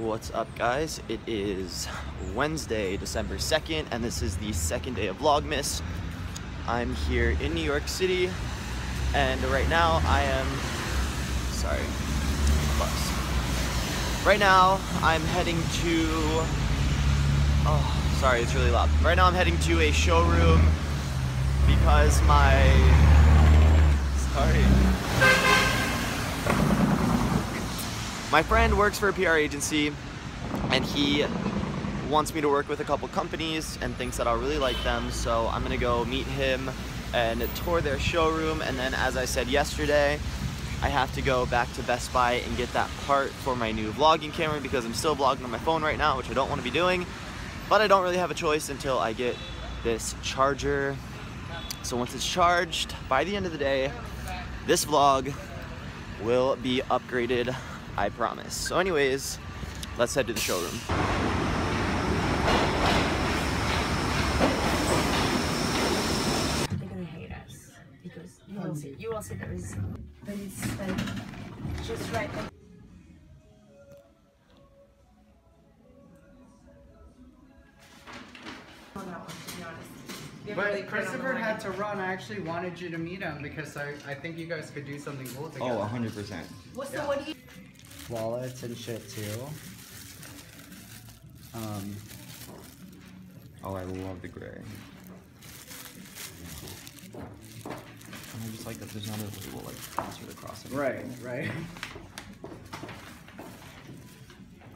What's up guys? It is Wednesday, December 2nd, and this is the second day of Vlogmas. I'm here in New York City, and right now I am, sorry, bus. Right now I'm heading to, oh, sorry, it's really loud. Right now I'm heading to a showroom because my, sorry. My friend works for a PR agency and he wants me to work with a couple companies and thinks that I'll really like them. So I'm gonna go meet him and tour their showroom. And then as I said yesterday, I have to go back to Best Buy and get that part for my new vlogging camera because I'm still vlogging on my phone right now, which I don't wanna be doing. But I don't really have a choice until I get this charger. So once it's charged, by the end of the day, this vlog will be upgraded I promise. So anyways, let's head to the showroom. They're gonna hate us because you will see. You will see there is, but it's like just right. Like, on that one, to be honest. You haven't really But put it on the Christopher had to run. I actually wanted you to meet him because I, I think you guys could do something cool together. Oh, 100%. What's the what do you? Wallets and shit too. Um, Oh, I love the gray. And I just like that there's not a label like sponsored across it. right, right.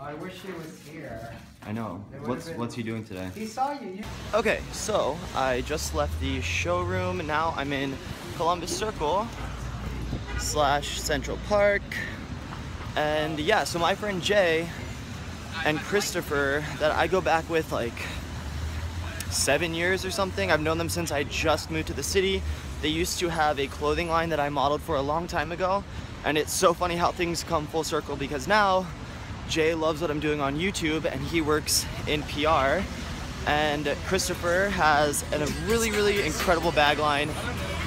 I wish he was here. I know. It would've What's been- what's he doing today? He saw you. you Okay, so I just left the showroom. Now I'm in Columbus Circle slash Central Park. And yeah, so my friend Jay and Christopher that I go back with like seven years or something. I've known them since I just moved to the city. They used to have a clothing line that I modeled for a long time ago. And it's so funny how things come full circle because now Jay loves what I'm doing on YouTube and he works in PR. And Christopher has a really, really incredible bag line.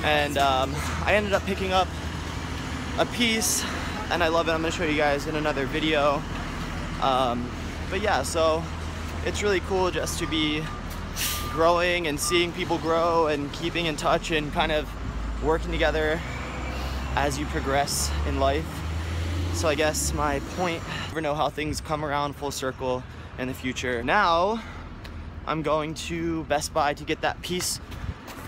And um, I ended up picking up a piece and I love it. I'm gonna show you guys in another video. Um, but yeah, so it's really cool just to be growing and seeing people grow and keeping in touch and kind of working together as you progress in life. So I guess my point, never know how things come around full circle in the future. Now, I'm going to Best Buy to get that piece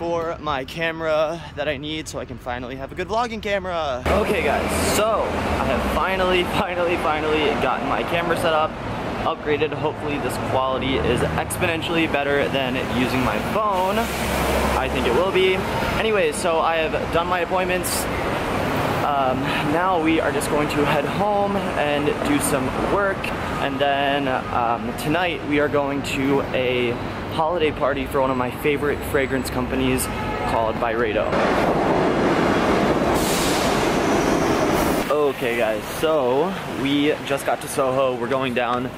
for my camera that I need so I can finally have a good vlogging camera. Okay guys, so I have finally, finally, finally gotten my camera set up, upgraded. Hopefully this quality is exponentially better than using my phone. I think it will be. Anyways, so I have done my appointments. Um, now we are just going to head home and do some work. And then um, tonight we are going to a holiday party for one of my favorite fragrance companies called Byredo. Okay guys, so we just got to Soho. We're going down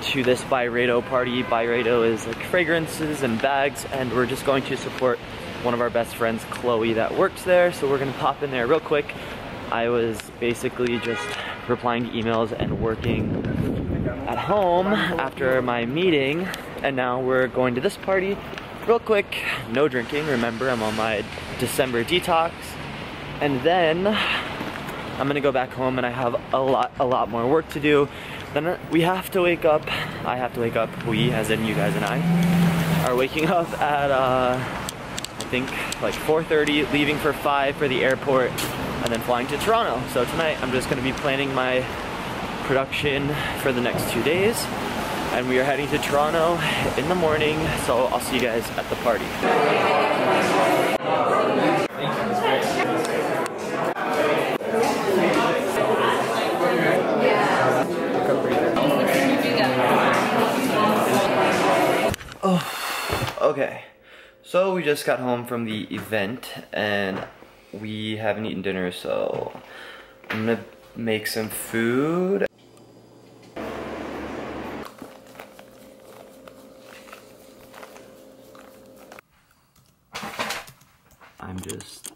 to this Byredo party. Byredo is like fragrances and bags and we're just going to support one of our best friends, Chloe, that works there. So we're gonna pop in there real quick. I was basically just replying to emails and working at home after my meeting and now we're going to this party real quick. No drinking, remember I'm on my December detox. And then I'm gonna go back home and I have a lot, a lot more work to do. Then we have to wake up. I have to wake up. We, as in you guys and I, are waking up at uh, I think like 4:30, leaving for five for the airport, and then flying to Toronto. So tonight I'm just gonna be planning my production for the next two days. And we are heading to Toronto in the morning, so I'll see you guys at the party. Oh, Okay, so we just got home from the event and we haven't eaten dinner, so I'm gonna make some food. I'm just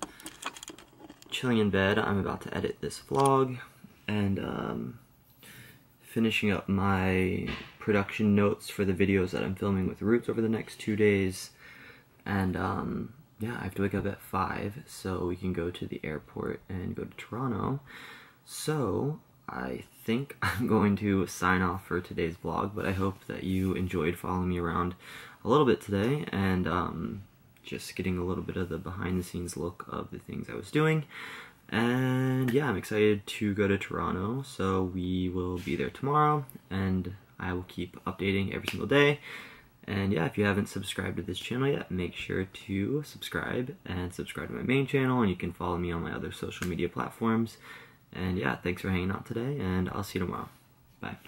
chilling in bed. I'm about to edit this vlog and um, finishing up my production notes for the videos that I'm filming with Roots over the next two days. And um, yeah, I have to wake up at 5 so we can go to the airport and go to Toronto. So I think I'm going to sign off for today's vlog, but I hope that you enjoyed following me around a little bit today and um, just getting a little bit of the behind the scenes look of the things I was doing. And yeah, I'm excited to go to Toronto, so we will be there tomorrow, and I will keep updating every single day. And yeah, if you haven't subscribed to this channel yet, make sure to subscribe and subscribe to my main channel, and you can follow me on my other social media platforms. And yeah, thanks for hanging out today, and I'll see you tomorrow. Bye.